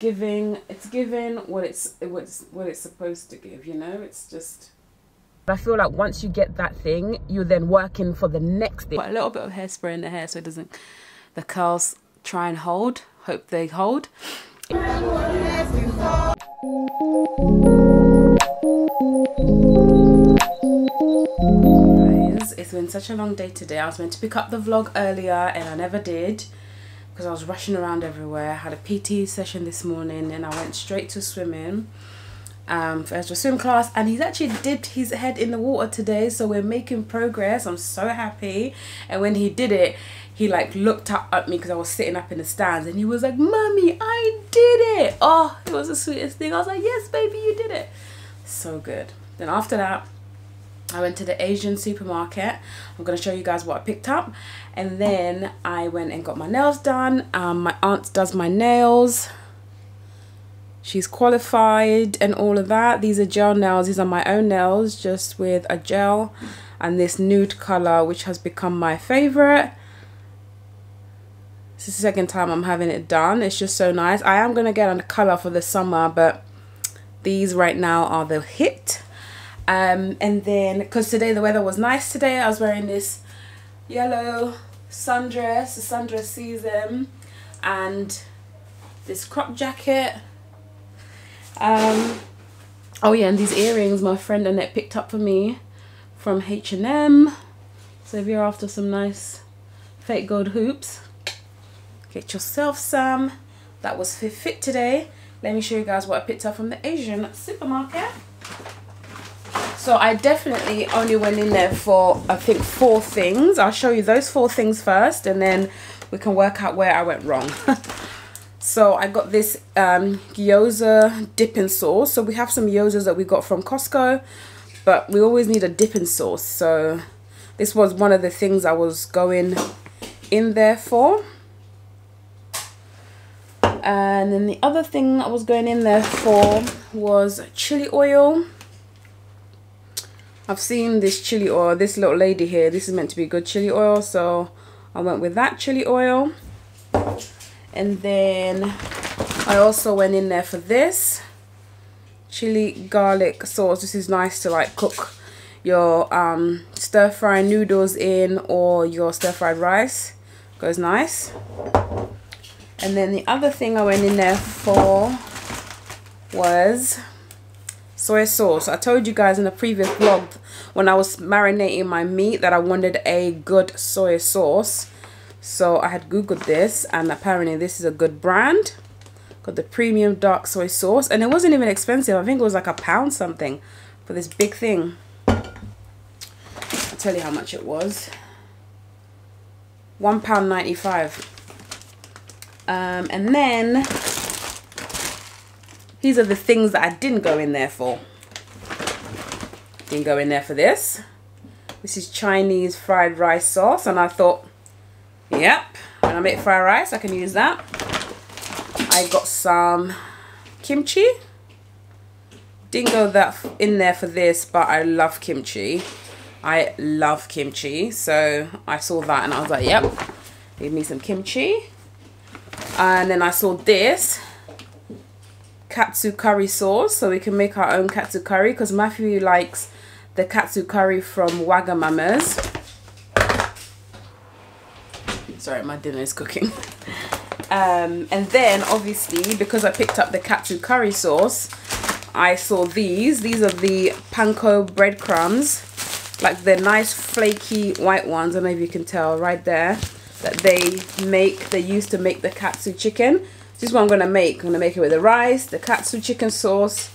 giving it's giving what it's what's what it's supposed to give you know? It's just I feel like once you get that thing you're then working for the next thing. Put a little bit of hairspray in the hair so it doesn't the curls try and hold hope they hold. It's been such a long day today. I was meant to pick up the vlog earlier and I never did because I was rushing around everywhere. I had a PT session this morning and I went straight to swimming um, for Ezra swim class and he's actually dipped his head in the water today so we're making progress. I'm so happy and when he did it he like looked up at me because I was sitting up in the stands and he was like, Mummy, I did it. Oh, it was the sweetest thing. I was like, yes, baby, you did it. So good. Then after that, I went to the Asian supermarket. I'm going to show you guys what I picked up. And then I went and got my nails done. Um, my aunt does my nails. She's qualified and all of that. These are gel nails. These are my own nails just with a gel and this nude color which has become my favorite. This is the second time I'm having it done. It's just so nice. I am going to get the color for the summer but these right now are the hit um, and then because today the weather was nice today I was wearing this yellow sundress the sundress season and this crop jacket. Um, oh yeah and these earrings my friend Annette picked up for me from H&M so if you're after some nice fake gold hoops get yourself some. That was fit fit today. Let me show you guys what I picked up from the Asian supermarket so I definitely only went in there for, I think, four things. I'll show you those four things first and then we can work out where I went wrong. so I got this um, gyoza dipping sauce. So we have some gyozas that we got from Costco, but we always need a dipping sauce. So this was one of the things I was going in there for. And then the other thing I was going in there for was chili oil I've seen this chili oil, this little lady here, this is meant to be good chili oil, so I went with that chili oil. And then I also went in there for this chili garlic sauce. This is nice to like cook your um, stir fry noodles in or your stir fried rice. Goes nice. And then the other thing I went in there for was soy sauce. I told you guys in a previous vlog when I was marinating my meat that I wanted a good soy sauce. So I had googled this and apparently this is a good brand. Got the premium dark soy sauce and it wasn't even expensive. I think it was like a pound something for this big thing. I'll tell you how much it was. One pound ninety five. Um, and then these are the things that I didn't go in there for. Didn't go in there for this. This is Chinese fried rice sauce and I thought, yep, when I make fried rice I can use that. I got some kimchi. Didn't go that in there for this but I love kimchi. I love kimchi so I saw that and I was like, yep, give me some kimchi. And then I saw this katsu curry sauce so we can make our own katsu curry because Matthew likes the katsu curry from Wagamama's. Sorry my dinner is cooking. Um, and then obviously because I picked up the katsu curry sauce I saw these. These are the panko breadcrumbs like the nice flaky white ones. I don't know if you can tell right there that they make they used to make the katsu chicken this is what I'm going to make. I'm going to make it with the rice, the katsu chicken sauce,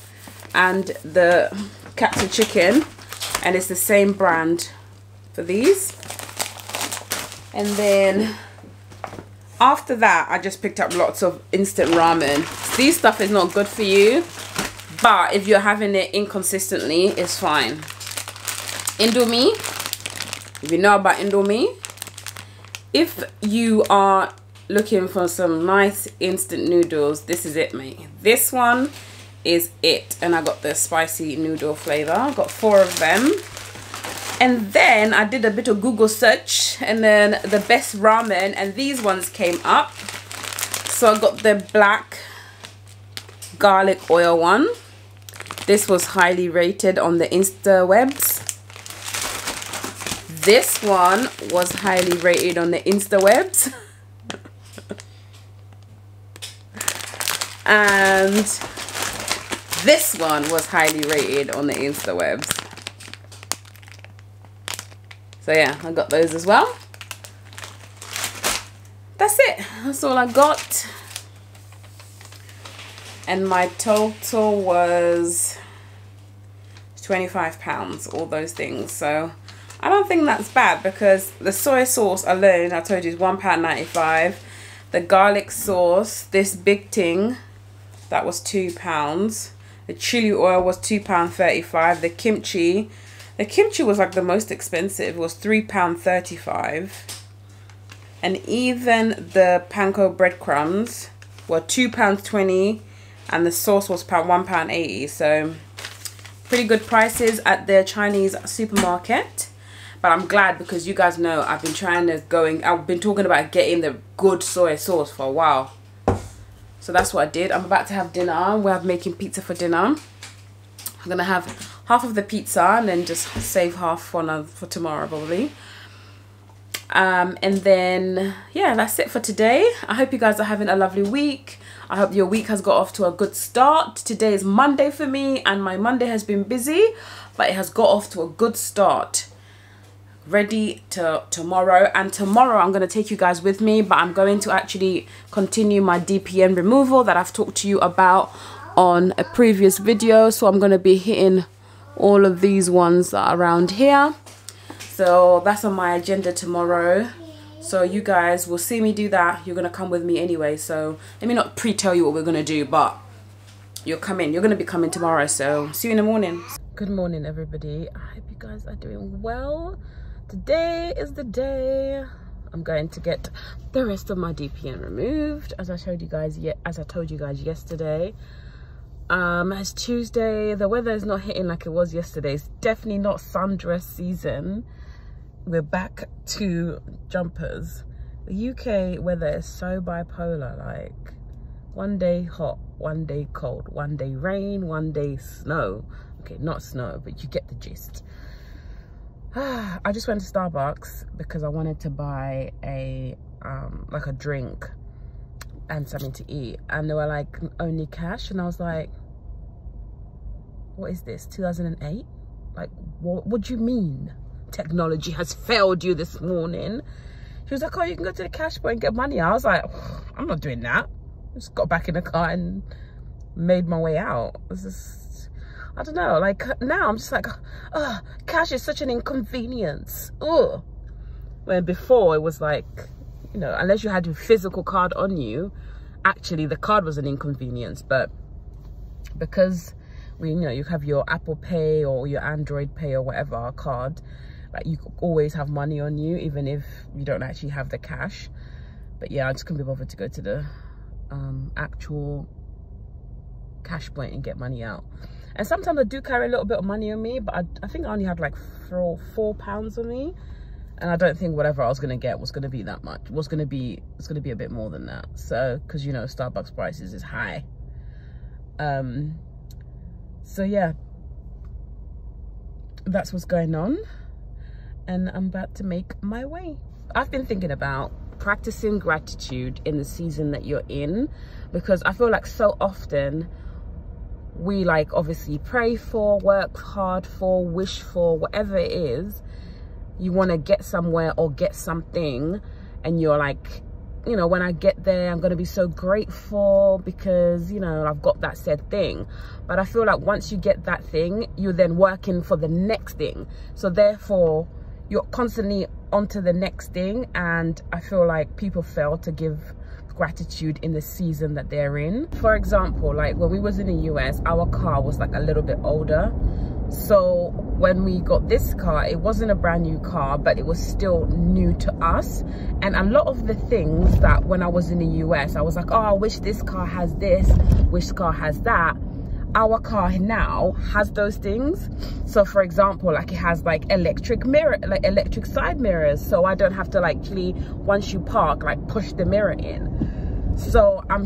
and the katsu chicken. And it's the same brand for these. And then after that, I just picked up lots of instant ramen. These stuff is not good for you. But if you're having it inconsistently, it's fine. Indomie. If you know about Indomie. If you are looking for some nice instant noodles this is it mate this one is it and I got the spicy noodle flavor I got four of them and then I did a bit of Google search and then the best ramen and these ones came up so I got the black garlic oil one. This was highly rated on the Insta webs. This one was highly rated on the Insta webs. and this one was highly rated on the Insta webs. So yeah, I got those as well. That's it. That's all I got and my total was 25 pounds all those things so I don't think that's bad because the soy sauce alone I told you is one pound 95 the garlic sauce this big thing that was two pounds. The chili oil was two pound 35 the kimchi the kimchi was like the most expensive. Was three pound 35 and even the panko breadcrumbs were two pounds 20 and the sauce was pound one pound 80 so pretty good prices at the Chinese supermarket. But I'm glad because you guys know I've been trying to going I've been talking about getting the good soy sauce for a while so that's what I did. I'm about to have dinner. We're making pizza for dinner. I'm gonna have half of the pizza and then just save half for, for tomorrow probably. Um, and then yeah that's it for today. I hope you guys are having a lovely week. I hope your week has got off to a good start. Today is Monday for me and my Monday has been busy, but it has got off to a good start. Ready to tomorrow. And tomorrow I'm going to take you guys with me, but I'm going to actually continue my DPN removal that I've talked to you about on a previous video. So I'm going to be hitting all of these ones around here. So that's on my agenda tomorrow. So you guys will see me do that. You're gonna come with me anyway. So let me not pre-tell you what we're gonna do but you're coming. You're gonna be coming tomorrow. So see you in the morning. Good morning everybody. I hope you guys are doing well today is the day. I'm going to get the rest of my dpn removed as i showed you guys yet as i told you guys yesterday. Um it's tuesday. The weather is not hitting like it was yesterday. It's definitely not sundress season. We're back to jumpers. The uk weather is so bipolar like one day hot one day cold one day rain one day snow. Okay not snow but you get the gist i just went to starbucks because i wanted to buy a um like a drink and something to eat and they were like only cash and i was like what is this 2008 like what what do you mean technology has failed you this morning. She was like, oh, you can go to the cash point and get money. I was like, I'm not doing that. Just got back in the car and made my way out. This is, I don't know, like now I'm just like, oh, cash is such an inconvenience. Oh, when before it was like, you know, unless you had your physical card on you, actually the card was an inconvenience. But because we, you know, you have your Apple Pay or your Android Pay or whatever card, like you always have money on you even if you don't actually have the cash but yeah i just couldn't be bothered to go to the um, actual cash point and get money out and sometimes i do carry a little bit of money on me but i, I think i only had like four four pounds on me. And i don't think whatever i was going to get was going to be that much was going to be it's to be a bit more than that. So because you know starbucks prices is high. Um so yeah. That's what's going on. And I'm about to make my way. I've been thinking about practicing gratitude in the season that you're in because I feel like so often we like obviously pray for, work hard for, wish for, whatever it is, you want to get somewhere or get something and you're like, you know, when I get there, I'm going to be so grateful because, you know, I've got that said thing. But I feel like once you get that thing, you're then working for the next thing. So therefore, you're constantly onto the next thing and i feel like people fail to give gratitude in the season that they're in. For example like when we was in the us our car was like a little bit older. So when we got this car it wasn't a brand new car but it was still new to us. And a lot of the things that when i was in the us i was like oh i wish this car has this wish car has that our car now has those things. So for example like it has like electric mirror like electric side mirrors. So i don't have to like actually once you park like push the mirror in. So i'm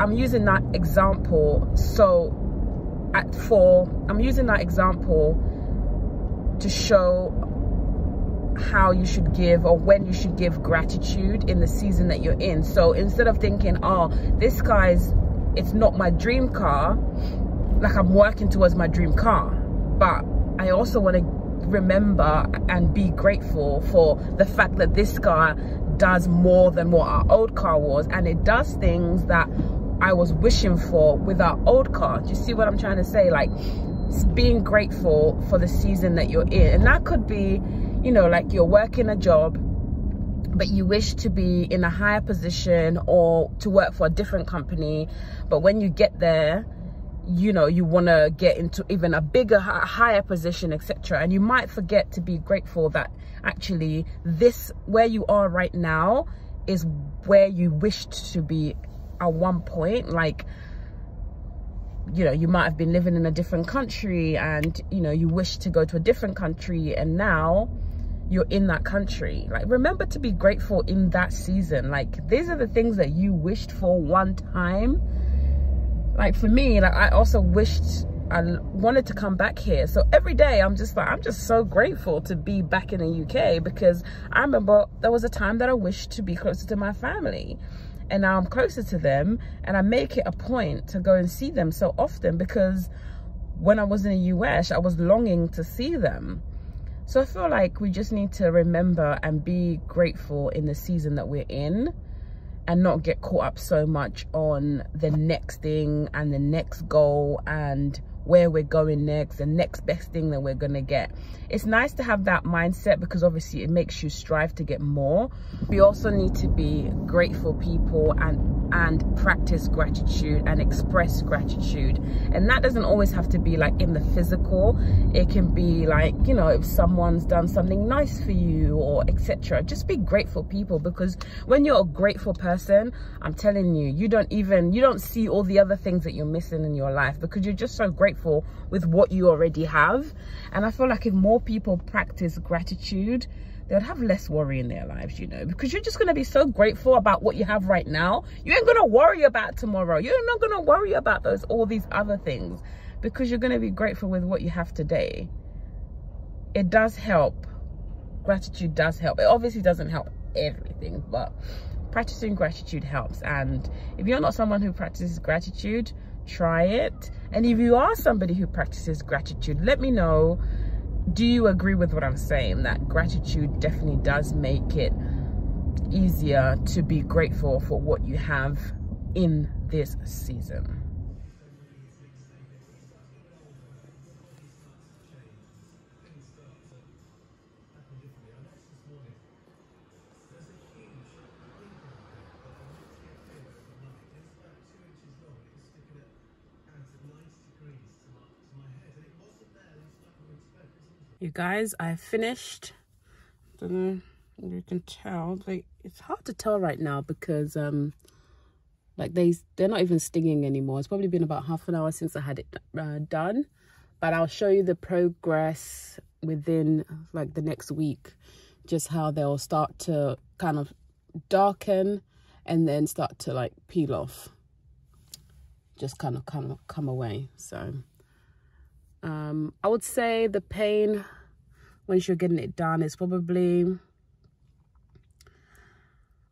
i'm using that example. So at for i'm using that example to show how you should give or when you should give gratitude in the season that you're in. So instead of thinking oh this guy's it's not my dream car like i'm working towards my dream car but i also want to remember and be grateful for the fact that this car does more than what our old car was and it does things that I was wishing for with our old car. Do you see what I'm trying to say? Like being grateful for the season that you're in. And that could be, you know, like you're working a job but you wish to be in a higher position or to work for a different company but when you get there you know you want to get into even a bigger higher position etc and you might forget to be grateful that actually this where you are right now is where you wished to be at one point. Like you know you might have been living in a different country and you know you wish to go to a different country and now you're in that country. Like remember to be grateful in that season. Like these are the things that you wished for one time like for me like i also wished i wanted to come back here. So every day i'm just like i'm just so grateful to be back in the uk because i remember there was a time that i wished to be closer to my family. And now i'm closer to them and i make it a point to go and see them so often because when i was in the us i was longing to see them. So i feel like we just need to remember and be grateful in the season that we're in and not get caught up so much on the next thing and the next goal and where we're going next the next best thing that we're gonna get. It's nice to have that mindset because obviously it makes you strive to get more. We also need to be grateful people and and practice gratitude and express gratitude. And that doesn't always have to be like in the physical. It can be like you know if someone's done something nice for you or etc just be grateful people because when you're a grateful person i'm telling you you don't even you don't see all the other things that you're missing in your life because you're just so grateful with what you already have and i feel like if more people practice gratitude they'll have less worry in their lives, you know, because you're just going to be so grateful about what you have right now. You ain't going to worry about tomorrow. You're not going to worry about those, all these other things because you're going to be grateful with what you have today. It does help. Gratitude does help. It obviously doesn't help everything, but practicing gratitude helps. And if you're not someone who practices gratitude, try it. And if you are somebody who practices gratitude, let me know do you agree with what I'm saying? That gratitude definitely does make it easier to be grateful for what you have in this season. You guys i finished. I don't know if you can tell. Like it's hard to tell right now because um like they they're not even stinging anymore. It's probably been about half an hour since i had it uh, done. But i'll show you the progress within like the next week. Just how they'll start to kind of darken and then start to like peel off. Just kind of of come away so um, I would say the pain once you're getting it done is probably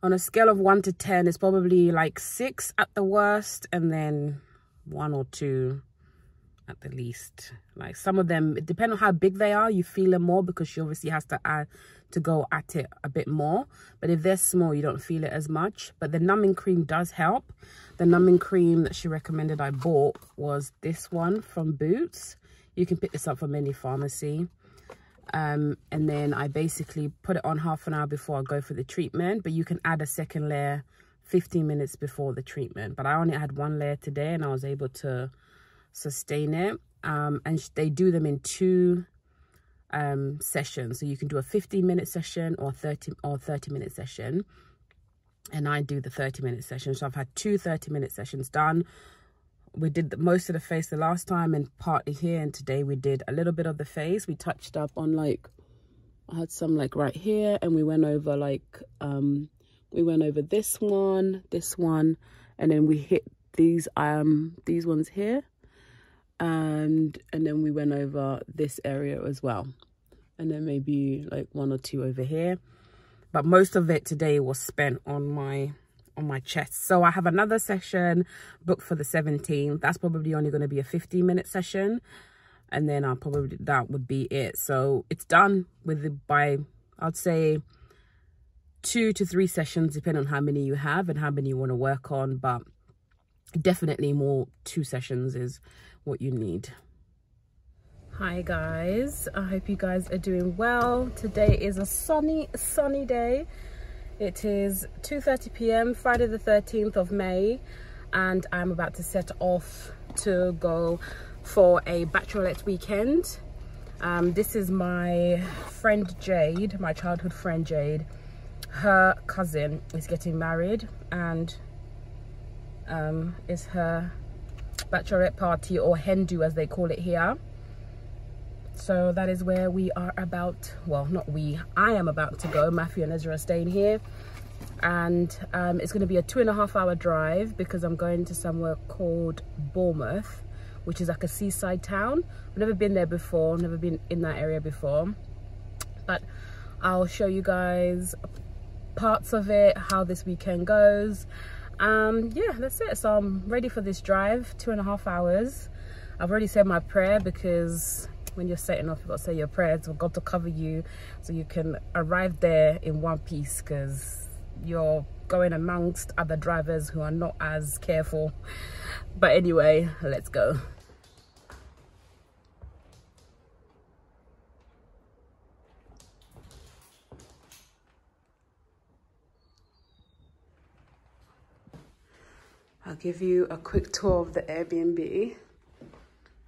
on a scale of 1 to 10 it's probably like 6 at the worst and then 1 or 2 at the least. Like some of them depending on how big they are you feel them more because she obviously has to add to go at it a bit more. But if they're small you don't feel it as much. But the numbing cream does help. The numbing cream that she recommended i bought was this one from boots you can pick this up from any pharmacy. Um, and then I basically put it on half an hour before I go for the treatment. But you can add a second layer 15 minutes before the treatment. But I only had one layer today and I was able to sustain it. Um, and they do them in two um, sessions. So you can do a 15 minute session or 30 or 30 minute session. And I do the 30 minute session. So I've had two 30 minute sessions done we did the most of the face the last time and partly here and today we did a little bit of the face. We touched up on like i had some like right here and we went over like um we went over this one this one and then we hit these um these ones here and and then we went over this area as well. And then maybe like one or two over here. But most of it today was spent on my on my chest. So i have another session booked for the 17th that's probably only going to be a 15 minute session. And then i'll probably that would be it. So it's done with the by i'd say two to three sessions depending on how many you have and how many you want to work on. But definitely more two sessions is what you need. Hi guys. I hope you guys are doing well. Today is a sunny sunny day it is 2:30 p.m friday the 13th of may and i'm about to set off to go for a bachelorette weekend. Um, this is my friend jade my childhood friend jade. Her cousin is getting married and um, is her bachelorette party or hen do as they call it here so that is where we are about well not we i am about to go. Matthew and ezra are staying here. And um, it's going to be a two and a half hour drive because i'm going to somewhere called bournemouth which is like a seaside town. I've never been there before never been in that area before. But i'll show you guys parts of it how this weekend goes. Um yeah that's it. So i'm ready for this drive two and a half hours. I've already said my prayer because when you're setting off you've got to say your prayers for god to cover you so you can arrive there in one piece because you're going amongst other drivers who are not as careful but anyway let's go I'll give you a quick tour of the Airbnb.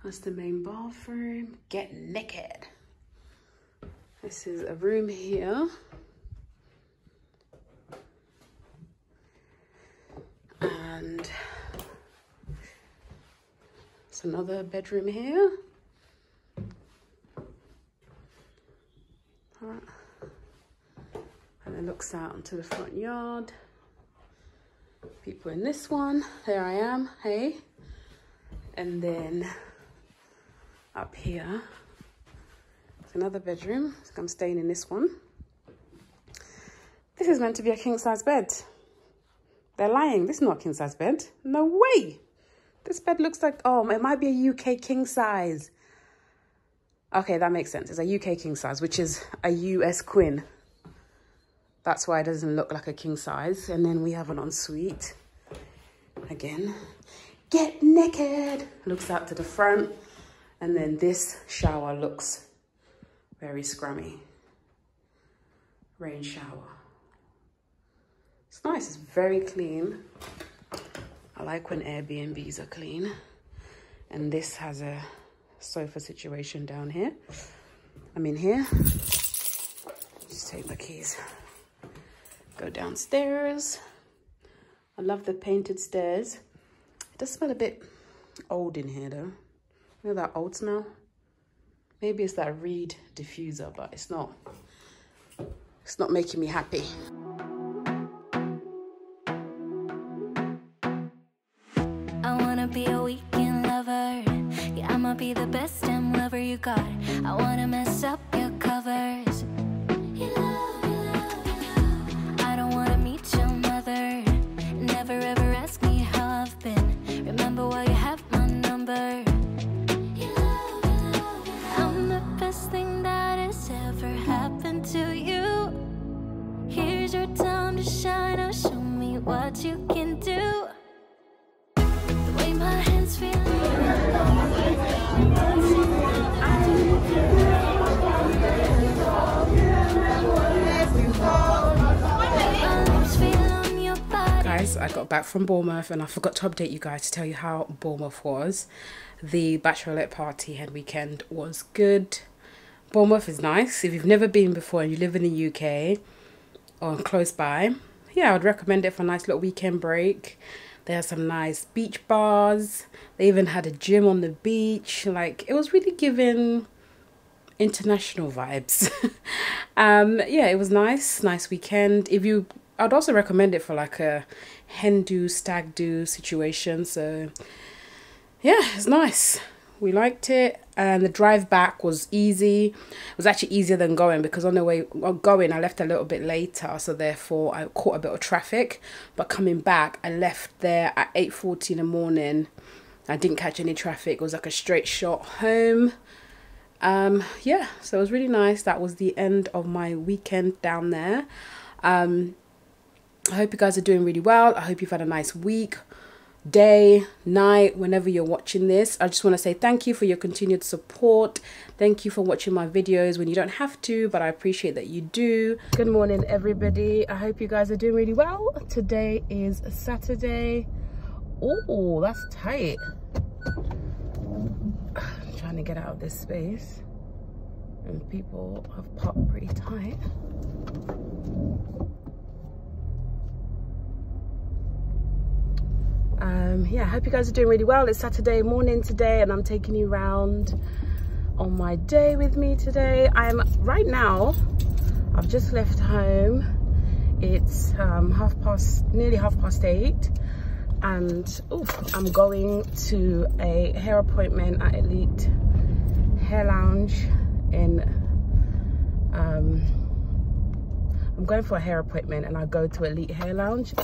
That's the main bathroom. Get naked. This is a room here. And it's another bedroom here. And it looks out onto the front yard people in this one there i am hey and then up here. It's another bedroom. I'm staying in this one. This is meant to be a king size bed. They're lying. This is not a king size bed. No way. This bed looks like oh it might be a uk king size. Okay that makes sense. It's a uk king size which is a us queen. That's why it doesn't look like a king size. And then we have an ensuite. Again. Get naked. Looks out to the front and then this shower looks very scrummy. Rain shower. It's nice it's very clean. I like when airbnbs are clean. And this has a sofa situation down here. I'm in here. Just take my keys. Go downstairs. I love the painted stairs. It does smell a bit old in here though. You know that old smell? Maybe it's that reed diffuser, but it's not, it's not making me happy. I wanna be a weekend lover. Yeah, I'ma be the best damn lover you got. I wanna mess up your I got back from Bournemouth and I forgot to update you guys to tell you how Bournemouth was. The bachelorette party and weekend was good. Bournemouth is nice. If you've never been before and you live in the UK or close by, yeah, I'd recommend it for a nice little weekend break. They had some nice beach bars. They even had a gym on the beach. Like, it was really giving international vibes. um, yeah, it was nice. Nice weekend. If you I'd also recommend it for like a hen do, stag do situation. So yeah, it's nice. We liked it, and the drive back was easy. It was actually easier than going because on the way going, I left a little bit later, so therefore I caught a bit of traffic. But coming back, I left there at eight forty in the morning. I didn't catch any traffic. It was like a straight shot home. Um, yeah, so it was really nice. That was the end of my weekend down there. Um, I hope you guys are doing really well. I hope you've had a nice week day, night, whenever you're watching this. I just want to say thank you for your continued support. Thank you for watching my videos when you don't have to, but I appreciate that you do. Good morning, everybody. I hope you guys are doing really well. Today is Saturday. Oh, that's tight. I'm trying to get out of this space and people have popped pretty tight. Um yeah i hope you guys are doing really well. It's saturday morning today and i'm taking you around on my day with me today. I'm right now i've just left home. It's um half past nearly half past eight and oof, i'm going to a hair appointment at elite hair lounge in um i'm going for a hair appointment and i go to elite hair lounge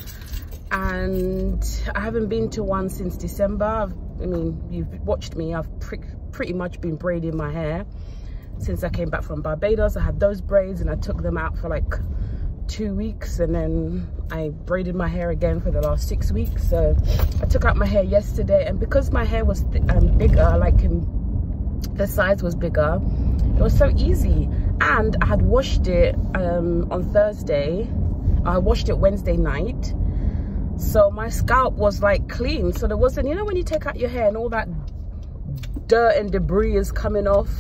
and I haven't been to one since December. I've, i mean, you've watched me. I've pre pretty much been braiding my hair since I came back from Barbados. I had those braids and I took them out for like two weeks and then I braided my hair again for the last six weeks. So I took out my hair yesterday and because my hair was um, bigger, like in, the size was bigger, it was so easy. And I had washed it um, on Thursday. I washed it Wednesday night so my scalp was like clean. So there wasn't you know when you take out your hair and all that dirt and debris is coming off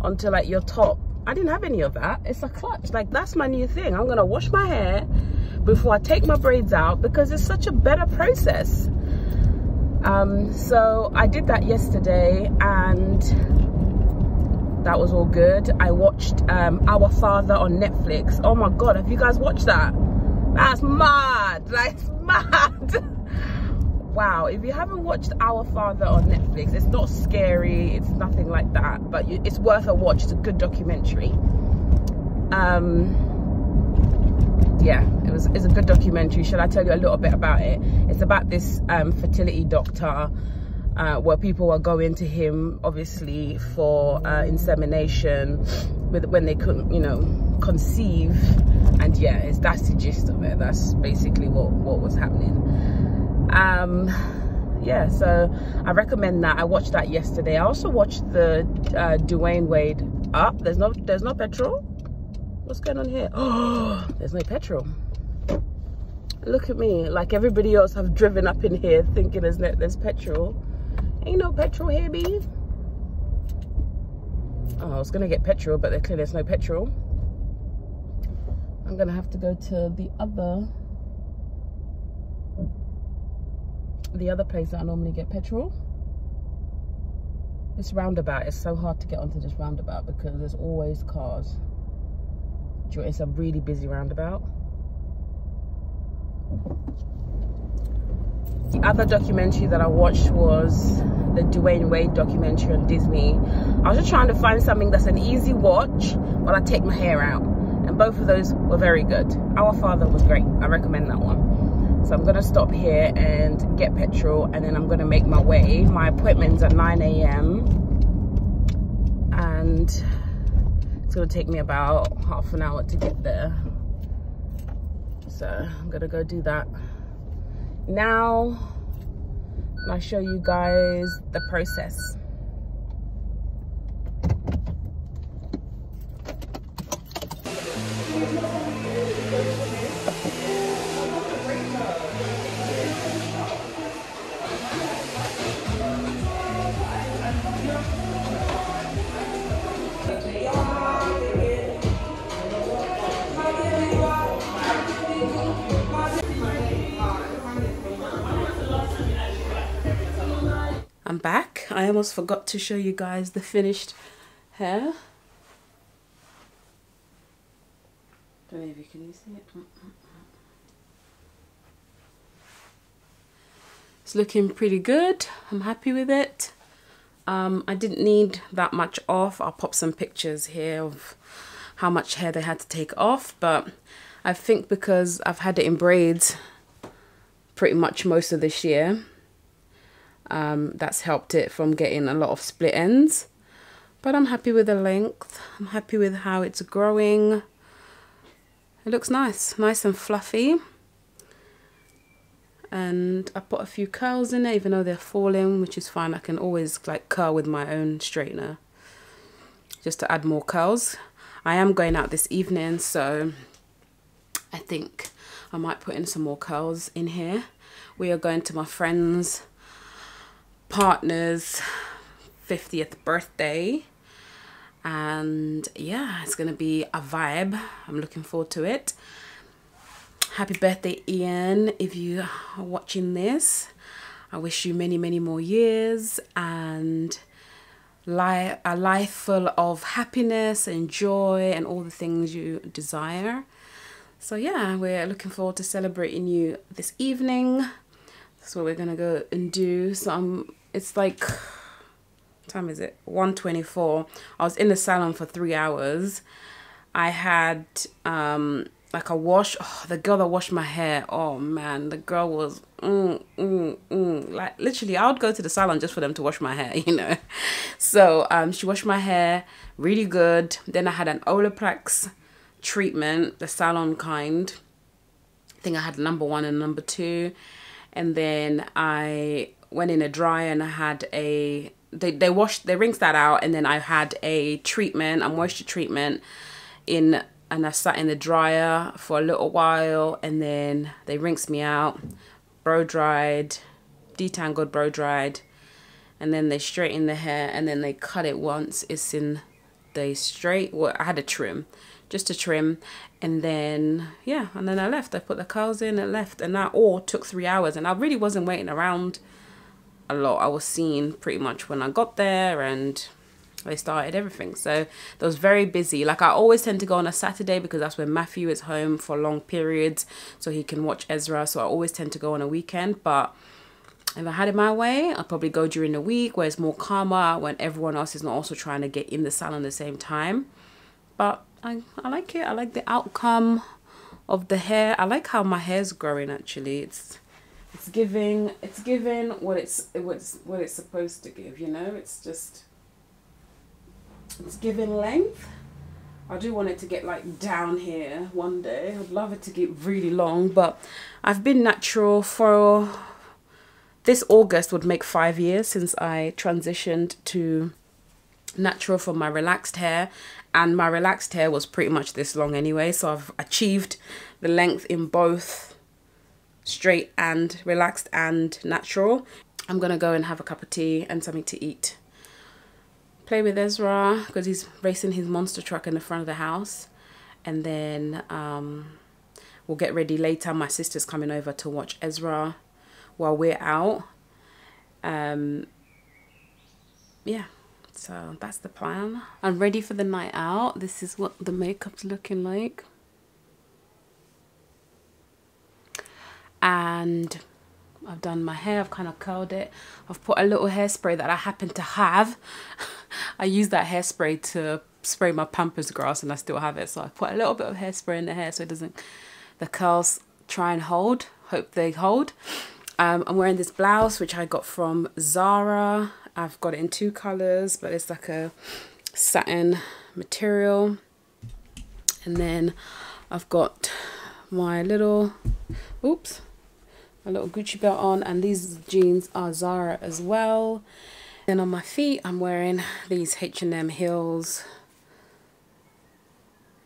onto like your top? I didn't have any of that. It's a clutch. Like that's my new thing. I'm gonna wash my hair before i take my braids out because it's such a better process. Um so i did that yesterday and that was all good. I watched um our father on netflix. Oh my god have you guys watched that that's mad. Like mad. Wow if you haven't watched our father on netflix it's not scary it's nothing like that but it's worth a watch. It's a good documentary. Um yeah it was it's a good documentary. Should i tell you a little bit about it? It's about this um, fertility doctor uh, where people were going to him obviously for uh, insemination with when they couldn't you know conceive. And yeah it's that's the gist of it. That's basically what what was happening. Um yeah so i recommend that. I watched that yesterday. I also watched the uh dwyane wade up. There's no there's no petrol? What's going on here? Oh there's no petrol. Look at me. Like everybody else have driven up in here thinking there's no, there's petrol ain't no petrol here b oh i was gonna get petrol but clearly there's no petrol I'm gonna have to go to the other the other place that I normally get petrol. This roundabout is so hard to get onto this roundabout because there's always cars. It's a really busy roundabout. The other documentary that I watched was the Dwyane Wade documentary on Disney. I was just trying to find something that's an easy watch while I take my hair out. And both of those were very good. Our father was great. I recommend that one. So i'm gonna stop here and get petrol and then i'm gonna make my way. My appointment's at 9 a.m and it's gonna take me about half an hour to get there. So i'm gonna go do that now i show you guys the process I'm back. I almost forgot to show you guys the finished hair. Don't know if you can see it. It's looking pretty good. I'm happy with it. Um, I didn't need that much off. I'll pop some pictures here of how much hair they had to take off. But I think because I've had it in braids pretty much most of this year, um, that's helped it from getting a lot of split ends. But I'm happy with the length. I'm happy with how it's growing. It looks nice, nice and fluffy. And I put a few curls in it, even though they're falling, which is fine. I can always like curl with my own straightener just to add more curls. I am going out this evening, so I think I might put in some more curls in here. We are going to my friend's partner's 50th birthday. And yeah it's gonna be a vibe. I'm looking forward to it. Happy birthday ian if you are watching this. I wish you many many more years and life a life full of happiness and joy and all the things you desire. So yeah we're looking forward to celebrating you this evening. That's what we're gonna go and do. So i'm it's like time is it? 124 i was in the salon for three hours. I had um like a wash oh, the girl that washed my hair oh man the girl was mm, mm, mm. like literally i would go to the salon just for them to wash my hair you know? So um she washed my hair really good. Then i had an olaplex treatment the salon kind. I think i had number one and number two. And then i went in a dryer and i had a they, they washed they rinsed that out and then I had a treatment a moisture treatment in and I sat in the dryer for a little while and then they rinsed me out blow dried detangled blow dried and then they straighten the hair and then they cut it once it's in the straight well I had a trim just a trim and then yeah and then I left. I put the curls in and left and that all took three hours and I really wasn't waiting around a lot. I was seeing pretty much when I got there and they started everything. So that was very busy. Like I always tend to go on a Saturday because that's when Matthew is home for long periods so he can watch Ezra. So I always tend to go on a weekend. But if I had it my way, I'd probably go during the week where it's more calmer when everyone else is not also trying to get in the salon at the same time. But I, I like it. I like the outcome of the hair. I like how my hair's growing actually. It's it's giving it's giving what it's what's what it's supposed to give you know? It's just it's giving length. I do want it to get like down here one day. I'd love it to get really long but I've been natural for this August would make five years since I transitioned to natural for my relaxed hair and my relaxed hair was pretty much this long anyway so I've achieved the length in both straight and relaxed and natural. I'm gonna go and have a cup of tea and something to eat. Play with Ezra because he's racing his monster truck in the front of the house. And then um, we'll get ready later. My sister's coming over to watch Ezra while we're out. Um, yeah, so that's the plan. I'm ready for the night out. This is what the makeup's looking like. And I've done my hair, I've kind of curled it. I've put a little hairspray that I happen to have. I use that hairspray to spray my pampas grass and I still have it. So I put a little bit of hairspray in the hair so it doesn't, the curls try and hold. Hope they hold. Um, I'm wearing this blouse which I got from Zara. I've got it in two colors but it's like a satin material. And then I've got my little, oops, a little Gucci belt on and these jeans are Zara as well. Then on my feet I'm wearing these H&M heels.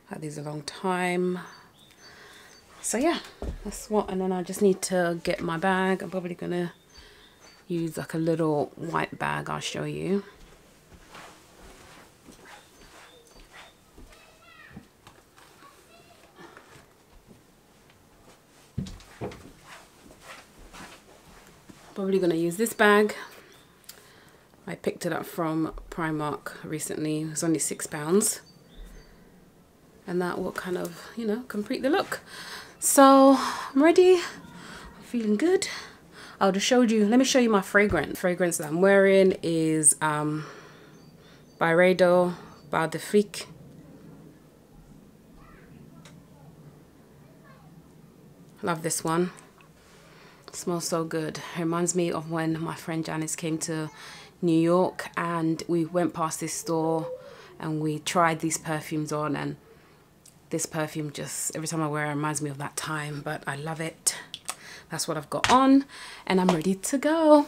Had these a long time. So yeah, that's what and then I just need to get my bag. I'm probably gonna use like a little white bag I'll show you. Probably going to use this bag. I picked it up from Primark recently. It was only six pounds. And that will kind of, you know, complete the look. So I'm ready. I'm feeling good. I'll just showed you. Let me show you my fragrance. Fragrance that I'm wearing is um, Byredo Bal d'Afrique. Love this one. Smells so good. It reminds me of when my friend Janice came to New York and we went past this store and we tried these perfumes on and this perfume just every time I wear it reminds me of that time but I love it that's what I've got on and I'm ready to go